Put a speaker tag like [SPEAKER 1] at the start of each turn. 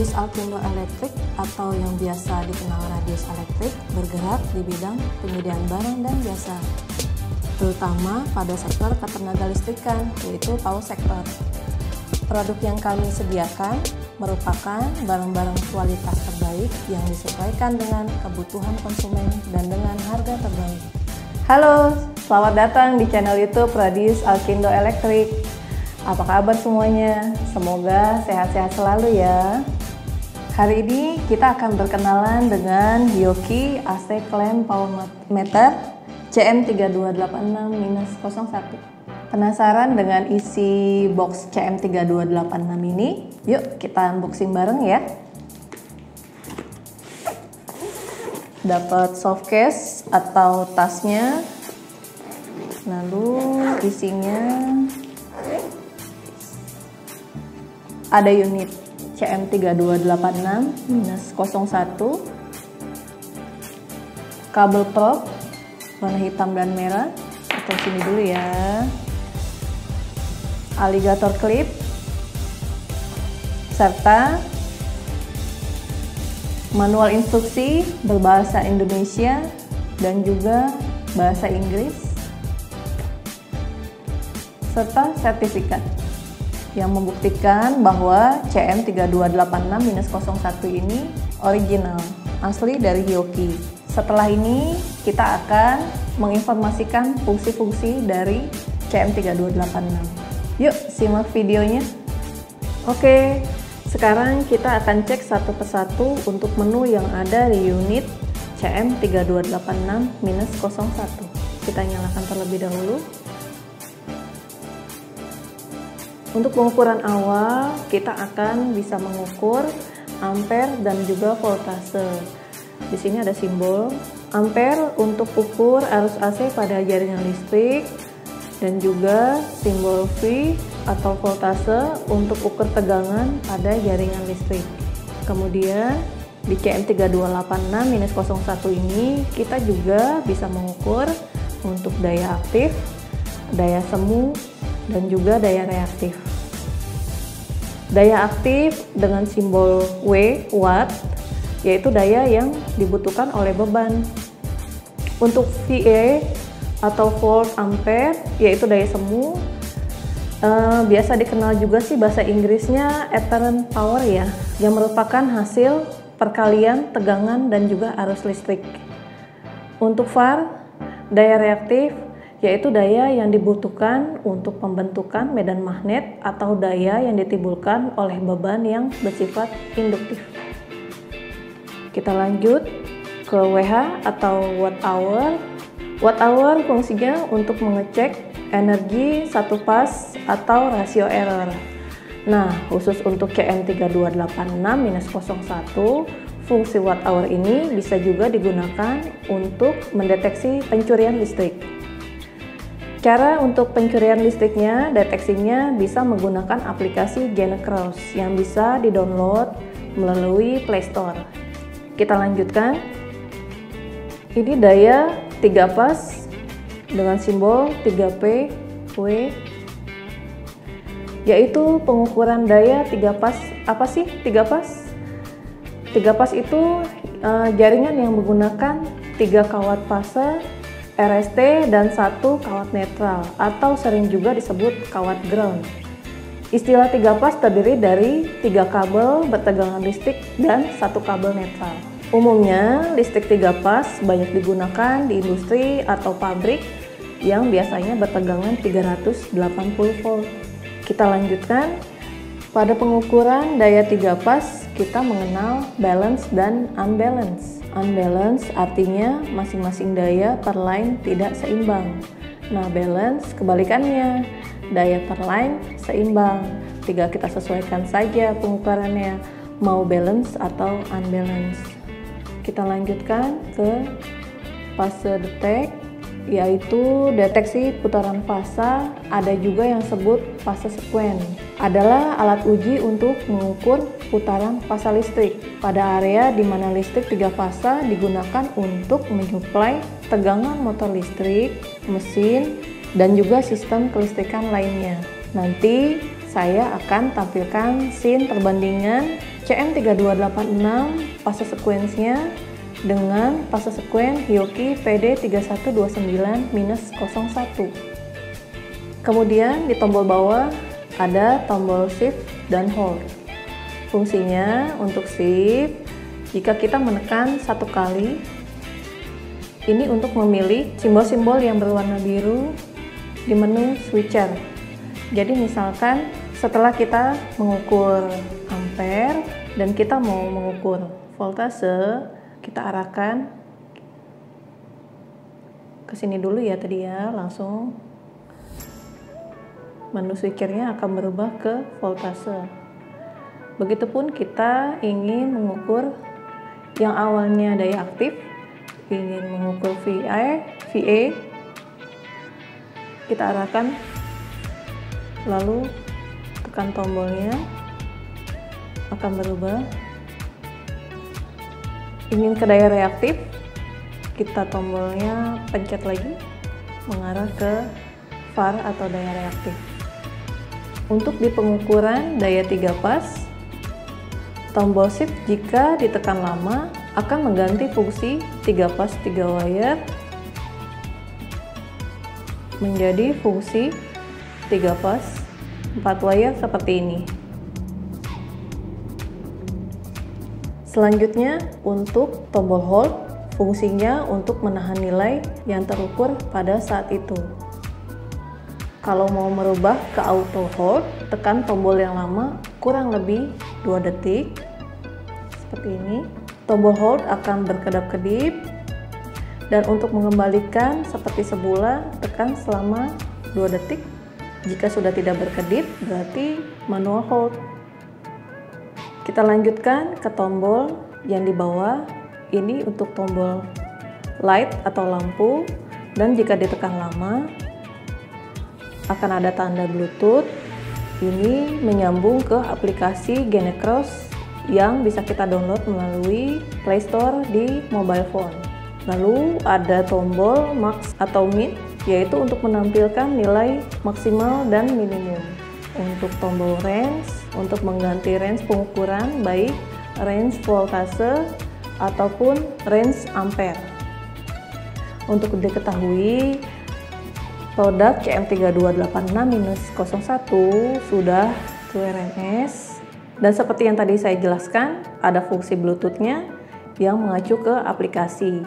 [SPEAKER 1] Radius Alkindo Electric atau yang biasa dikenal Radius Electric bergerak di bidang penyediaan barang dan jasa, terutama pada sektor ketenaga listrikan, yaitu power sector. Produk yang kami sediakan merupakan barang-barang kualitas terbaik yang disesuaikan dengan kebutuhan konsumen dan dengan harga terbaik. Halo, selamat datang di channel YouTube Radius Alkindo Electric. Apa kabar semuanya? Semoga sehat-sehat selalu ya. Hari ini kita akan berkenalan dengan Hioki AC Clamp Power Meter CM3286-01. Penasaran dengan isi box CM3286 ini? Yuk kita unboxing bareng ya. Dapat soft case atau tasnya. Lalu isinya ada unit CM3286-01 kabel prop warna hitam dan merah. Atau sini dulu ya. Alligator clip serta manual instruksi berbahasa Indonesia dan juga bahasa Inggris serta sertifikat yang membuktikan bahwa CM3286-01 ini original, asli dari Hyoki. Setelah ini, kita akan menginformasikan fungsi-fungsi dari CM3286. Yuk, simak videonya. Oke, sekarang kita akan cek satu persatu untuk menu yang ada di unit CM3286-01. Kita nyalakan terlebih dahulu. Untuk pengukuran awal, kita akan bisa mengukur ampere dan juga voltase. Di sini ada simbol ampere untuk ukur arus AC pada jaringan listrik dan juga simbol V atau voltase untuk ukur tegangan pada jaringan listrik. Kemudian di CM3286-01 ini kita juga bisa mengukur untuk daya aktif, daya semu, dan juga daya reaktif. Daya aktif dengan simbol W, watt, yaitu daya yang dibutuhkan oleh beban. Untuk VA atau volt ampere, yaitu daya semu, eh, biasa dikenal juga sih bahasa Inggrisnya apparent power ya, yang merupakan hasil perkalian tegangan dan juga arus listrik. Untuk VAR, daya reaktif yaitu daya yang dibutuhkan untuk pembentukan medan magnet atau daya yang ditimbulkan oleh beban yang bersifat induktif. Kita lanjut ke WH atau watt hour. Watt hour fungsinya untuk mengecek energi satu pas atau rasio error. Nah, khusus untuk CM3286-01, fungsi watt hour ini bisa juga digunakan untuk mendeteksi pencurian listrik. Cara untuk pencurian listriknya, deteksinya bisa menggunakan aplikasi Genecross yang bisa di-download melalui Play Store. Kita lanjutkan. Ini daya 3 pas dengan simbol 3P W yaitu pengukuran daya 3 pas. Apa sih 3 pas? 3 pas itu uh, jaringan yang menggunakan 3 kawat fase RST dan satu kawat netral atau sering juga disebut kawat ground. Istilah tiga pas terdiri dari tiga kabel bertegangan listrik dan satu kabel netral. Umumnya, listrik tiga pas banyak digunakan di industri atau pabrik yang biasanya bertegangan 380 volt. Kita lanjutkan. Pada pengukuran daya tiga pas, kita mengenal balance dan unbalance. Unbalance artinya masing-masing daya per line tidak seimbang. Nah, balance kebalikannya, daya per line seimbang. Tinggal kita sesuaikan saja pengukurannya, mau balance atau unbalance. Kita lanjutkan ke fase detect yaitu deteksi putaran fasa, ada juga yang sebut fase sekuen. Adalah alat uji untuk mengukur putaran fasa listrik pada area di mana listrik tiga fasa digunakan untuk menyuplai tegangan motor listrik, mesin, dan juga sistem kelistrikan lainnya. Nanti saya akan tampilkan scene perbandingan CM3286 fase sequence-nya dengan fase sequence Hioki PD3129-01. Kemudian di tombol bawah ada tombol shift dan hold. Fungsinya untuk shift, jika kita menekan satu kali, ini untuk memilih simbol-simbol yang berwarna biru di menu switcher. Jadi misalkan setelah kita mengukur ampere dan kita mau mengukur voltase, kita arahkan ke sini dulu ya tadi ya, langsung. Menu switchernya akan berubah ke voltase. Begitupun kita ingin mengukur yang awalnya daya aktif, ingin mengukur VA, VA kita arahkan lalu tekan tombolnya akan berubah ingin ke daya reaktif kita tombolnya pencet lagi mengarah ke VAR atau daya reaktif untuk di pengukuran daya 3 pas, tombol shift jika ditekan lama akan mengganti fungsi 3 pas 3 wire menjadi fungsi 3 pas 4 wire seperti ini. Selanjutnya untuk tombol hold, fungsinya untuk menahan nilai yang terukur pada saat itu. Kalau mau merubah ke auto hold, tekan tombol yang lama kurang lebih 2 detik. Seperti ini. Tombol hold akan berkedap-kedip. Dan untuk mengembalikan seperti sebulan, tekan selama 2 detik. Jika sudah tidak berkedip, berarti manual hold. Kita lanjutkan ke tombol yang di bawah. Ini untuk tombol light atau lampu. Dan jika ditekan lama, akan ada tanda Bluetooth. Ini menyambung ke aplikasi Genecross yang bisa kita download melalui Play Store di mobile phone. Lalu ada tombol max atau min yaitu untuk menampilkan nilai maksimal dan minimum. Untuk tombol range untuk mengganti range pengukuran baik range voltase ataupun range ampere. Untuk diketahui produk CM3286-01 sudah QRNS dan seperti yang tadi saya jelaskan ada fungsi bluetoothnya yang mengacu ke aplikasi